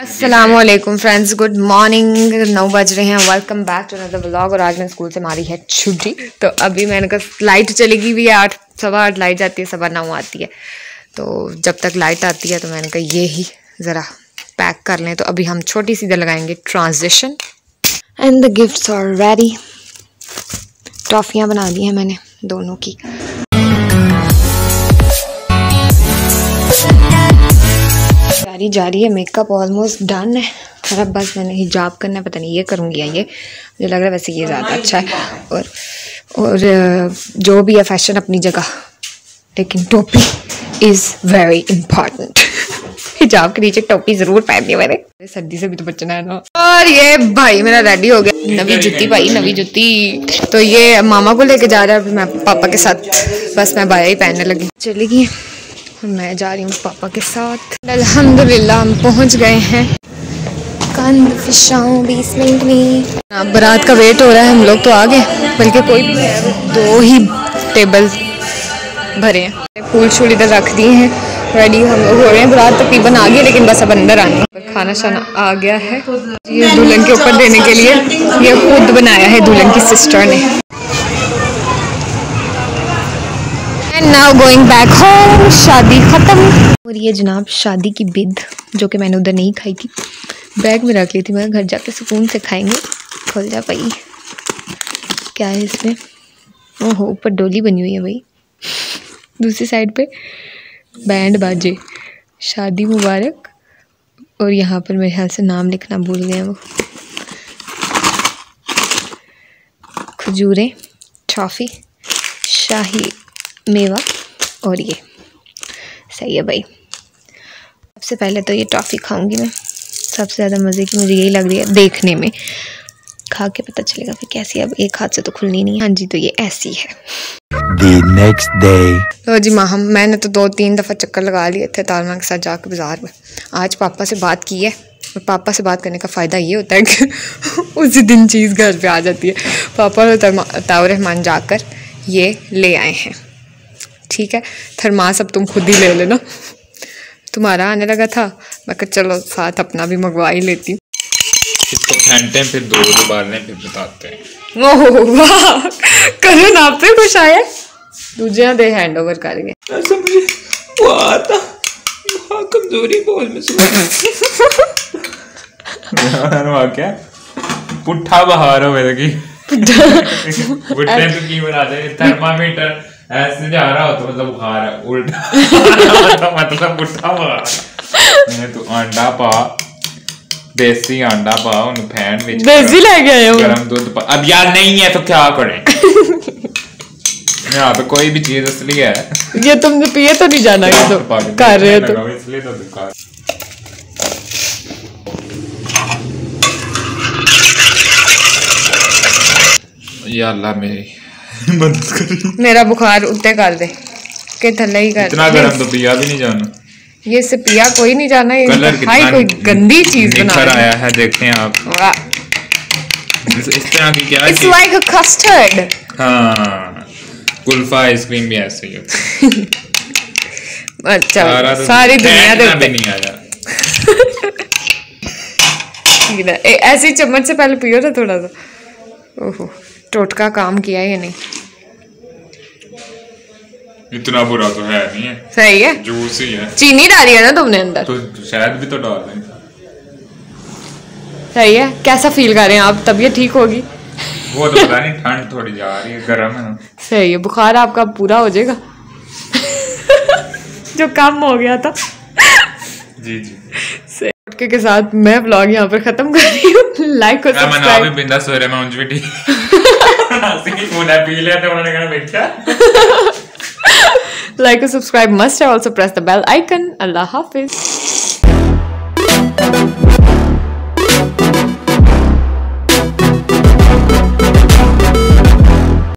Aslam friends good morning नौ बज रहे हैं। Welcome back to another vlog और आज मैं स्कूल से मारी है छुट्टी। तो अभी मैंने कहा लाइट चलेगी भी है आठ, सवा आठ लाइट जाती है, सवा नौ आती है। तो जब तक लाइट आती है तो मैंने कहा, ये ही ज़रा पैक कर लें। तो अभी हम छोटी सी लगाएँगे transition and the gifts are ready टॉफ़ियाँ बना दी हैं मैंने दोनों की। जारी जा रही है मेकअप ऑलमोस्ट डन है। और अब बस मैंने हिजाब करना है पता नहीं ये करूँगी या ये। मुझे लग रहा है वैसे ये ज़्यादा अच्छा है। और और जो भी है फ़ैशन अपनी जगह। लेकिन टोपी इज़ वेरी इंपॉर्टेंट हिजाब के नीचे टोपी ज़रूर पहननी है मैंने। सर्दी से भी तो बचना है ना। और ये भाई मेरा रेडी हो गया। नवी जुती भाई नवी जुती तो ये मामा को लेके जा रहा है मैं पापा के साथ। बस मैं बाया ही पहनने लगी। चलेगी मैं जा रही हूँ पापा के साथ। अल्हम्दुलिल्लाह, हम पहुँच गए हैं। कंद फिशाऊँ बीस मिनट में बारात का वेट हो रहा है, हम लोग तो आ गए, बल्कि कोई भी दो ही टेबल भरे हैं। फूल शूल इधर रख दिए हैं। रेडी हम लोग हो रहे हैं, बारात तकरीबन आ गई, लेकिन बस अब अंदर आनी। खाना शाना आ गया है। ये दुल्हन के ऊपर देने के लिए, ये खुद बनाया है दुल्हन की सिस्टर ने। नाउ गोइंग बैक होम शादी ख़त्म। और ये जनाब शादी की बिद, जो कि मैंने उधर नहीं खाई थी। बैग में रख ली थी मैं, घर जाके सुकून से खाएँगे। खोल जा भाई। क्या है इसमें? ओहो, ऊपर डोली बनी हुई है भाई। दूसरी साइड पे बैंड बाजे। शादी मुबारक। और यहाँ पर मेरे ख्याल से नाम लिखना भूल गए वो खजूरें टॉफ़ी शाही मेवा और ये। सही है भाई। सबसे पहले तो ये टॉफ़ी खाऊँगी मैं। सबसे ज़्यादा मज़े की मुझे यही लग रही है देखने में। खा के पता चलेगा फिर कैसी अब एक हाथ से तो खुलनी नहीं हाँ। जी तो ये ऐसी है। नेक्स्ट डे तो जी माँ हम मैंने तो दो तीन दफ़ा चक्कर लगा लिए थे तालमा के साथ जाकर बाज़ार में। आज पापा से बात की है। और पापा से बात करने का फ़ायदा ये होता है कि उसी दिन चीज़ घर पे आ जाती है। पापा और तावर रहमान जाकर ये ले आए हैं। ठीक है थरमास अब तुम खुद ही ले लेना। तुम्हारा आने लगा था मैं कहा चलो साथ अपना भी मंगवा ही लेती हूँ। इसको फेंटते हैं फिर दो उबालने फिर बताते हैं। ओह वाह करण आप पे खुश आए। दूजे दे हैंड ओवर ऐसा मुझे वो आता वहाँ कमज़ोरी बोल में सुना। क्या? पुट्ठा बहार हो मेरे की। पुट्ठे तो की बना दे थर्मामीटर। ऐसे जा रहा हो तो मतलब बुखार है उल्टा मतलब पुट्ठा बुखार मैंने तो अंडा पा देसी अंडा पा उन फ़ैन में देसी ले गए हो गरम दूध पा अब यार नहीं है तो क्या करें यहाँ तो कोई भी चीज़ असली है ये तुमने पिए तो नहीं जाना ये तो कर रहे हो तो इसलिए तो बेकार या अल्लाह मेरी मदद करी मेरा बुखार उतने कर दे के थल्ले ही कर इतना गरम तो पिया भी नहीं जाना। ये से पिया कोई नहीं जाना ये कलर कोई गंदी चीज़ बना आया है देखें आप। इस, इस तरह की क्या इट्स लाइक अ कस्टर्ड हाँ कुल्फा आइसक्रीम भी ऐसे ही अच्छा तो सारी दुनिया दे ऊपर नहीं आया। ऐसे चम्मच से पहले पियो ना थोड़ा सा। ओहो। टोटका काम किया या नहीं? इतना बुरा तो है नहीं है। सही है? जूस ही है। चीनी डाली है ना तुमने अंदर? तो शायद भी तो डाल दें। सही है? कैसा फील कर रहे हैं आप? तबीयत ठीक होगी? वो तो पता नहीं ठंड थोड़ी जा रही है गर्म है। सही है बुखार आपका पूरा हो जाएगा। जो कम हो गया था। जी जी। के, के साथ मैं ब्लॉग यहाँ पर खत्म कर रही हूँ। लाइक और सब्सक्राइब मैं भी बिंदा सो रहा मैं उंज भी ठीक। like or subscribe must also press the bell icon. Allah hafiz